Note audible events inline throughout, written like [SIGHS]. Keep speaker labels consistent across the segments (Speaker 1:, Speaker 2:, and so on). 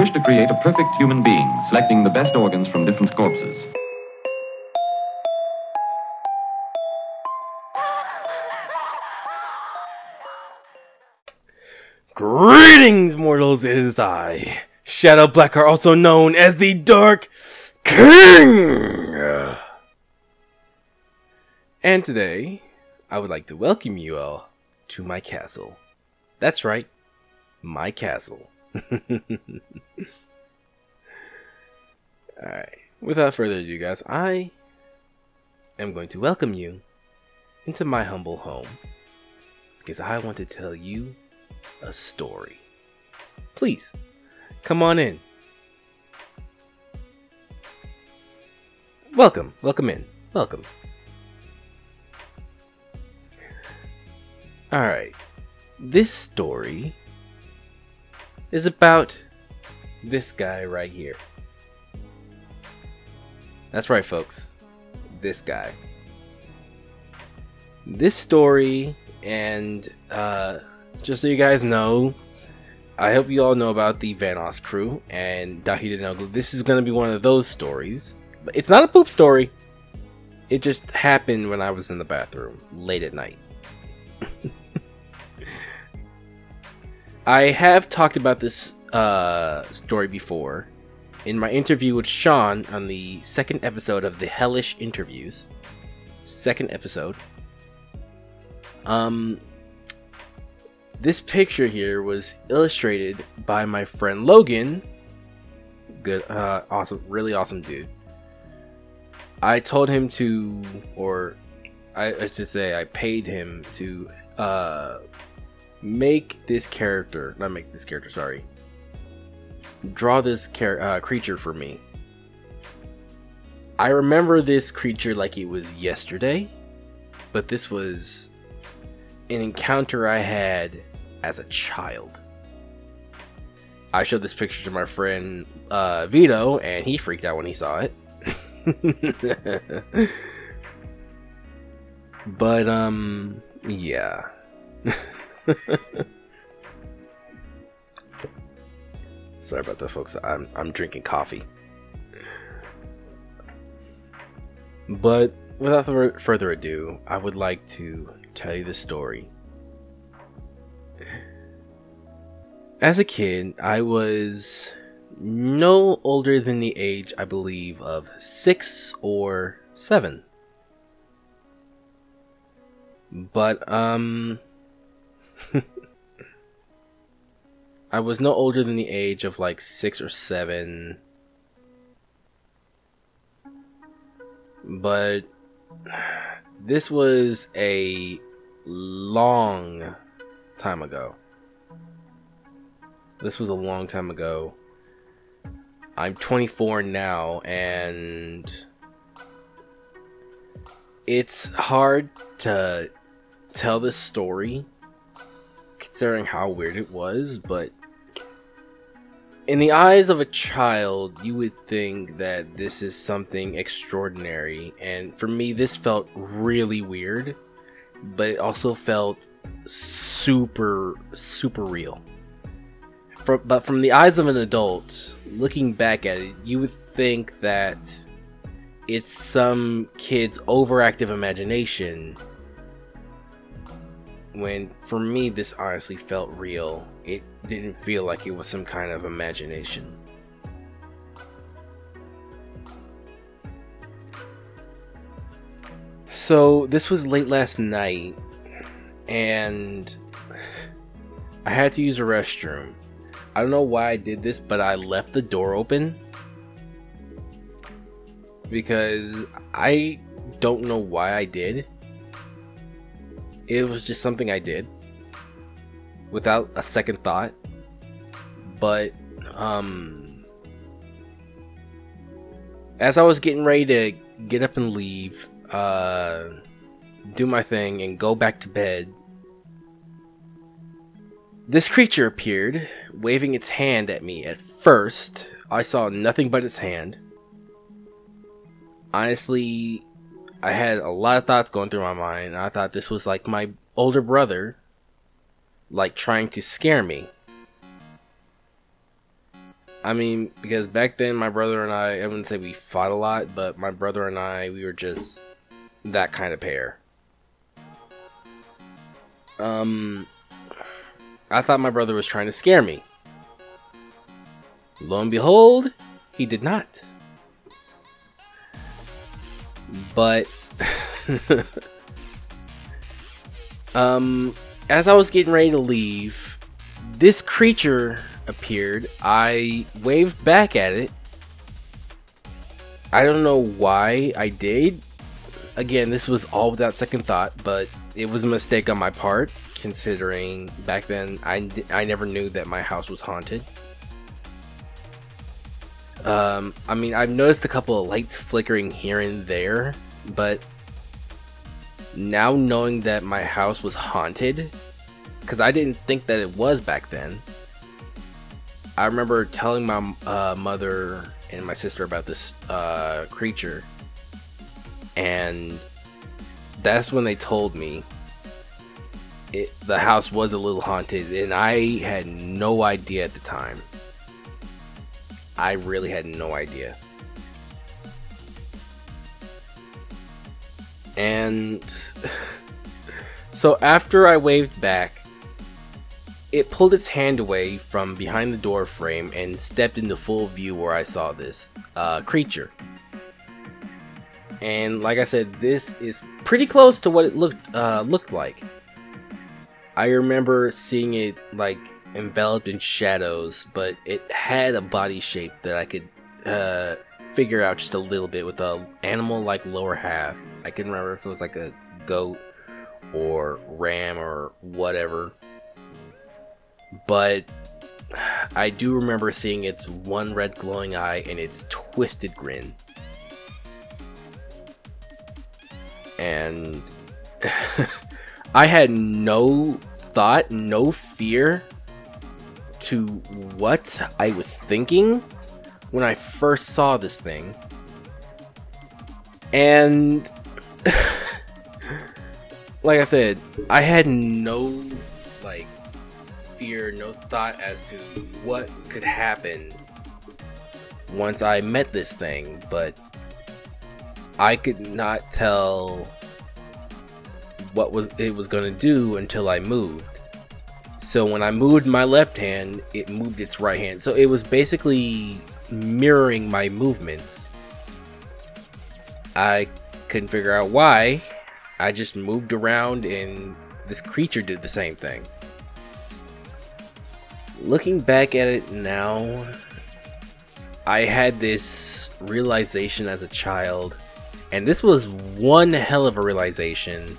Speaker 1: wish to create a perfect human being, selecting the best organs from different corpses.
Speaker 2: Greetings, mortals! It is I, Shadow Blackheart, also known as the Dark King! And today, I would like to welcome you all to my castle. That's right, my castle. [LAUGHS] Alright, without further ado, guys, I am going to welcome you into my humble home because I want to tell you a story. Please, come on in. Welcome, welcome in, welcome. Alright, this story is about this guy right here. That's right, folks. This guy. This story, and uh, just so you guys know, I hope you all know about the Vanoss crew and Daithi De Nogla. This is going to be one of those stories. It's not a poop story. It just happened when I was in the bathroom late at night. I have talked about this uh, story before in my interview with Sean on the second episode of the Hellish Interviews. Second episode. Um, this picture here was illustrated by my friend Logan. Good, uh, awesome, really awesome dude. I told him to, or I, I should say, I paid him to uh, make this character, not make this character, sorry, draw this char- uh, creature for me. I remember this creature like it was yesterday, but this was an encounter I had as a child. I showed this picture to my friend uh, Vito, and he freaked out when he saw it. [LAUGHS] but, um, yeah. [LAUGHS] [LAUGHS] Sorry about that, folks. I'm I'm drinking coffee. But without further ado, I would like to tell you the story. As a kid, I was no older than the age, I believe, of six or seven. But, um, [LAUGHS] I was no older than the age of like six or seven. But this was a long time ago. This was a long time ago. I'm 24 now, and it's hard to tell this story considering how weird it was, but in the eyes of a child, you would think that this is something extraordinary, and for me, this felt really weird, but it also felt super, super real. For, but from the eyes of an adult, looking back at it, you would think that it's some kid's overactive imagination when for me this honestly felt real. It didn't feel like it was some kind of imagination. So this was late last night and I had to use a restroom. I don't know why I did this, but I left the door open because I don't know why I did it was just something I did without a second thought. But um as I was getting ready to get up and leave, uh do my thing and go back to bed, this creature appeared, waving its hand at me. At first, I saw nothing but its hand. Honestly, I had a lot of thoughts going through my mind. I thought this was like my older brother, like trying to scare me. I mean, because back then my brother and I, I wouldn't say we fought a lot, but my brother and I, we were just that kind of pair. Um, I thought my brother was trying to scare me. Lo and behold, he did not. But, [LAUGHS] um, as I was getting ready to leave, this creature appeared. I waved back at it. I don't know why I did. Again, this was all without second thought, but it was a mistake on my part, considering back then I, I never knew that my house was haunted. Um, I mean, I've noticed a couple of lights flickering here and there, but now knowing that my house was haunted, because I didn't think that it was back then, I remember telling my uh, mother and my sister about this uh, creature, and that's when they told me it, the house was a little haunted, and I had no idea at the time. I really had no idea. And [LAUGHS] so after I waved back, it pulled its hand away from behind the door frame and stepped into full view where I saw this uh, creature. And like I said, this is pretty close to what it looked uh, looked like. I remember seeing it like enveloped in shadows, but it had a body shape that I could uh, figure out just a little bit with a animal-like lower half. I can remember if it was like a goat or ram or whatever but I do remember seeing its one red glowing eye and its twisted grin. And [LAUGHS] I had no thought, no fear to what I was thinking when I first saw this thing. And [LAUGHS] like I said, I had no like fear, no thought as to what could happen once I met this thing, but I could not tell what was it was going to do until I moved. So when I moved my left hand, it moved its right hand. So it was basically mirroring my movements. I couldn't figure out why. I just moved around and this creature did the same thing looking back at it now, I had this realization as a child, and this was one hell of a realization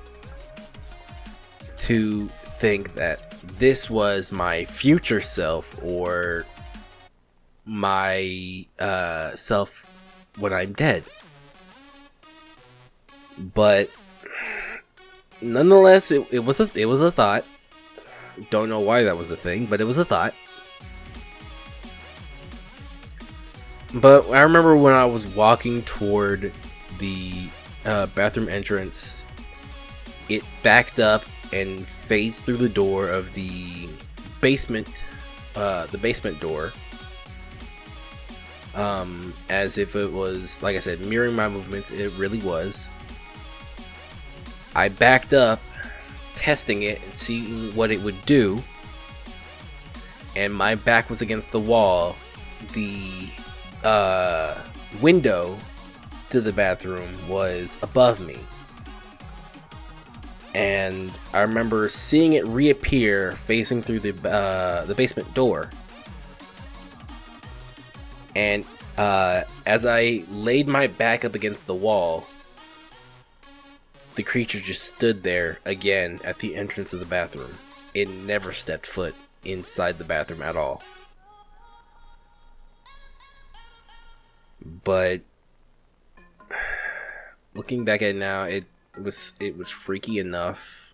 Speaker 2: to think that this was my future self or my uh, self when I'm dead. But nonetheless, it, it was a it was a thought. Don't know why that was a thing, but it was a thought. But I remember when I was walking toward the uh, bathroom entrance, it backed up and phased through the door of the basement, uh, the basement door, um, as if it was, like I said, mirroring my movements. It really was. I backed up testing it and seeing what it would do. And my back was against the wall. The uh, window to the bathroom was above me. And I remember seeing it reappear facing through the uh, the basement door. And uh, as I laid my back up against the wall, the creature just stood there again at the entrance of the bathroom. It never stepped foot inside the bathroom at all. But [SIGHS] looking back at it now, it was it was freaky enough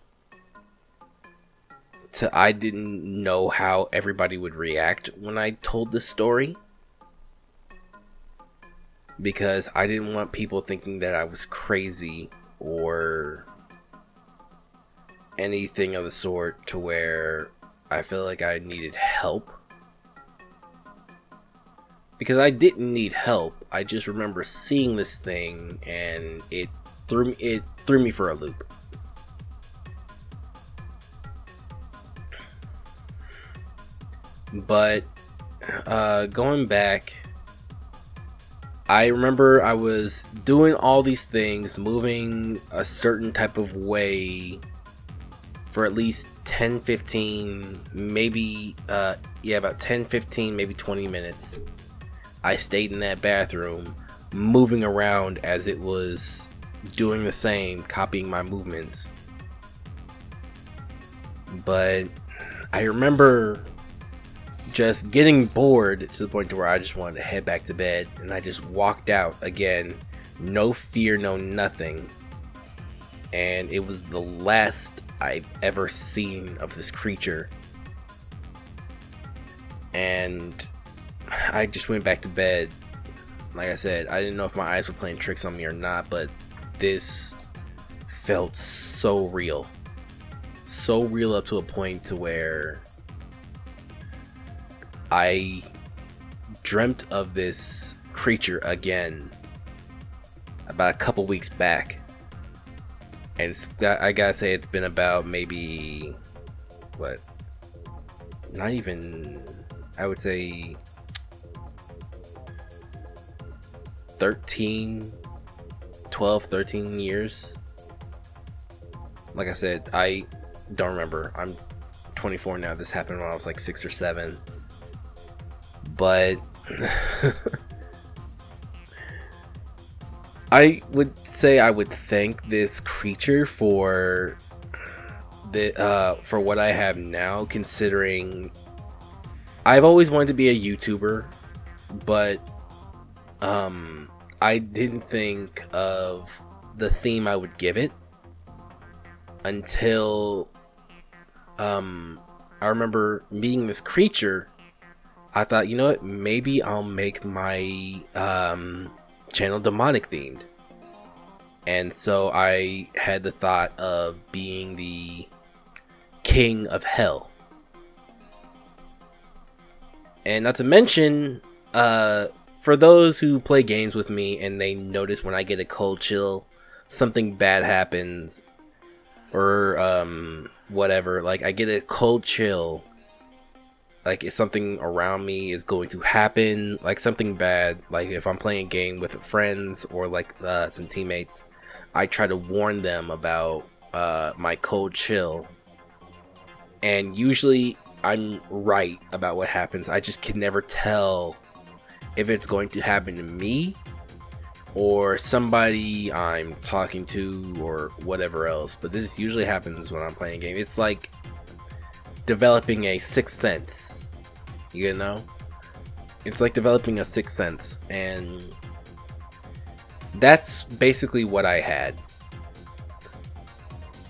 Speaker 2: to I didn't know how everybody would react when I told this story because I didn't want people thinking that I was crazy or anything of the sort to where I feel like I needed help. because I didn't need help. I just remember seeing this thing and it threw me it threw me for a loop. But uh, going back, I remember I was doing all these things, moving a certain type of way for at least 10 15 maybe uh yeah about 10 15 maybe 20 minutes i stayed in that bathroom moving around as it was doing the same copying my movements but i remember just getting bored to the point to where i just wanted to head back to bed and i just walked out again no fear no nothing and it was the last I've ever seen of this creature. And I just went back to bed. Like I said, I didn't know if my eyes were playing tricks on me or not, but this felt so real. So real up to a point to where I dreamt of this creature again about a couple weeks back and got, I gotta say it's been about maybe what not even I would say 13 12 13 years. Like I said I don't remember. I'm 24 now. This happened when I was like 6 or 7 but [LAUGHS] I would say I would thank this creature for the uh, for what I have now, considering I've always wanted to be a YouTuber, but um, I didn't think of the theme I would give it until um, I remember meeting this creature. I thought, you know what, maybe I'll make my um, channel demonic themed. And so I had the thought of being the king of hell. And not to mention, uh, for those who play games with me and they notice when I get a cold chill, something bad happens, or um, whatever, like I get a cold chill like if something around me is going to happen, like something bad, like if I'm playing a game with friends or like uh, some teammates, I try to warn them about uh, my cold chill. And usually I'm right about what happens. I just can never tell if it's going to happen to me or somebody I'm talking to or whatever else. But this usually happens when I'm playing a game. It's like developing a sixth sense you know? It's like developing a sixth sense, and that's basically what I had.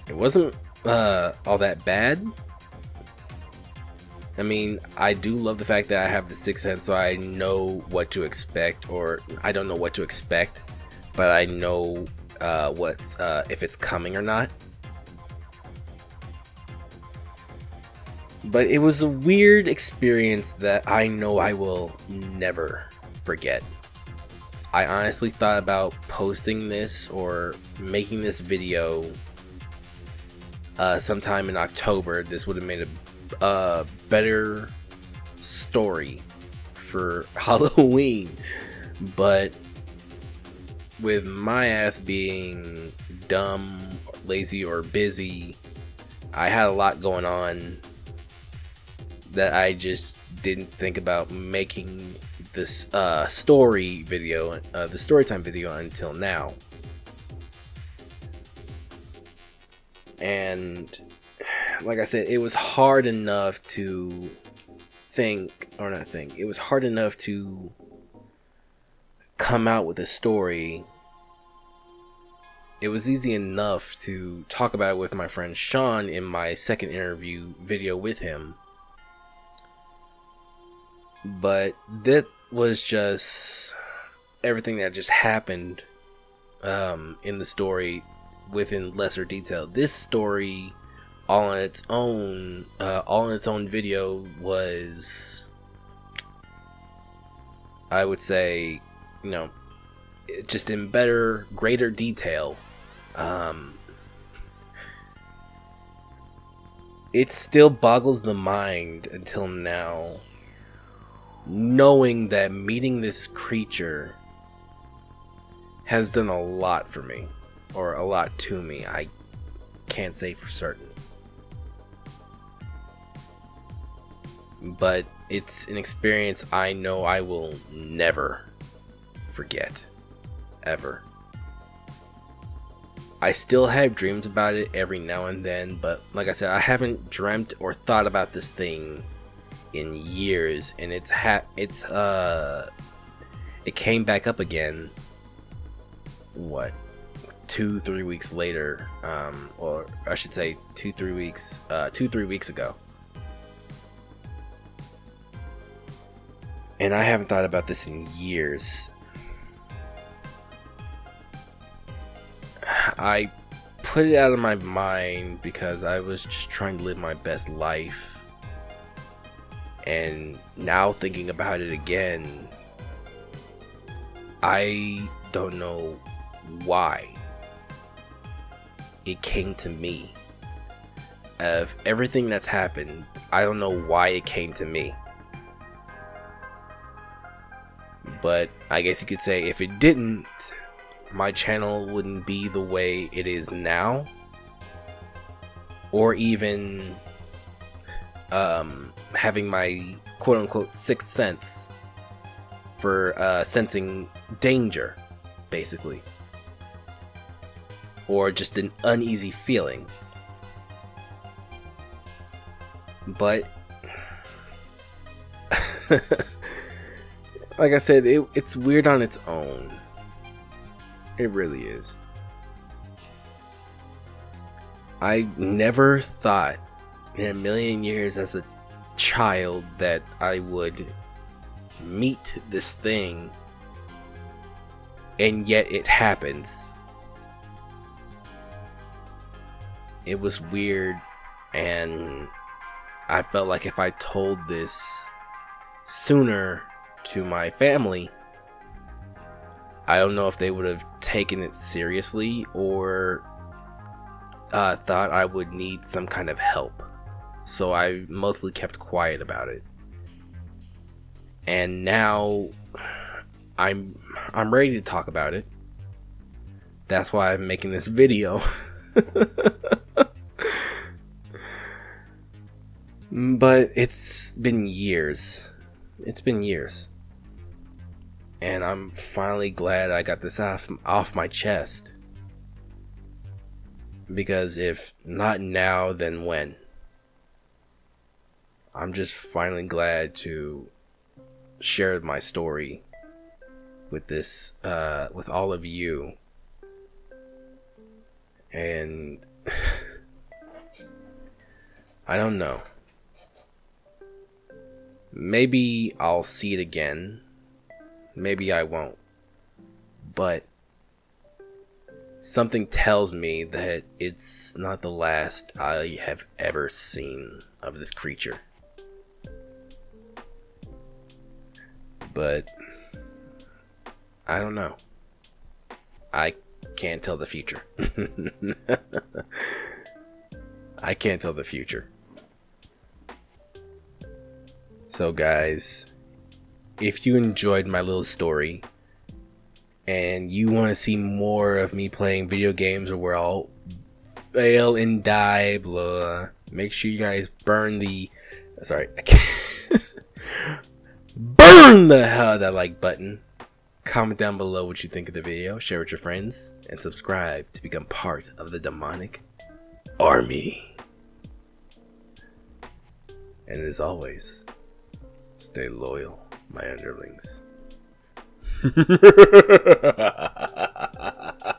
Speaker 2: It wasn't uh, all that bad. I mean, I do love the fact that I have the sixth sense, so I know what to expect, or I don't know what to expect, but I know uh, what's uh, if it's coming or not. But it was a weird experience that I know I will never forget. I honestly thought about posting this or making this video uh, sometime in October. This would have made a, a better story for [LAUGHS] Halloween. But with my ass being dumb, lazy, or busy, I had a lot going on that I just didn't think about making this uh, story video, uh, the storytime video until now. And like I said, it was hard enough to think, or not think, it was hard enough to come out with a story. It was easy enough to talk about it with my friend Sean in my second interview video with him but that was just everything that just happened um, in the story within lesser detail. This story, all on its own, uh, all in its own video, was I would say, you know, just in better, greater detail. Um, it still boggles the mind until now, knowing that meeting this creature has done a lot for me, or a lot to me. I can't say for certain. But it's an experience I know I will never forget. Ever. I still have dreams about it every now and then, but like I said, I haven't dreamt or thought about this thing in years, and it's ha it's uh it came back up again. What two three weeks later, um, or I should say two three weeks uh two three weeks ago. And I haven't thought about this in years. I put it out of my mind because I was just trying to live my best life. And now thinking about it again, I don't know why it came to me. Of everything that's happened, I don't know why it came to me. But I guess you could say if it didn't, my channel wouldn't be the way it is now. Or even um, having my quote unquote sixth sense for uh, sensing danger, basically. Or just an uneasy feeling. But. [LAUGHS] like I said, it, it's weird on its own. It really is. I never thought in a million years as a child that I would meet this thing, and yet it happens. It was weird, and I felt like if I told this sooner to my family, I don't know if they would have taken it seriously or uh, thought I would need some kind of help. So I mostly kept quiet about it. And now I'm I'm ready to talk about it. That's why I'm making this video. [LAUGHS] but it's been years. It's been years and I'm finally glad I got this off off my chest. Because if not now, then when? I'm just finally glad to share my story with this uh with all of you. And [LAUGHS] I don't know. Maybe I'll see it again Maybe I won't. But something tells me that it's not the last I have ever seen of this creature. But I don't know. I can't tell the future. [LAUGHS] I can't tell the future. So, guys, if you enjoyed my little story and you want to see more of me playing video games where I'll fail and die, blah, make sure you guys burn the. Sorry, [LAUGHS] burn the hell that like button. Comment down below what you think of the video, share with your friends, and subscribe to become part of the demonic army. And as always, stay loyal my underlings. [LAUGHS]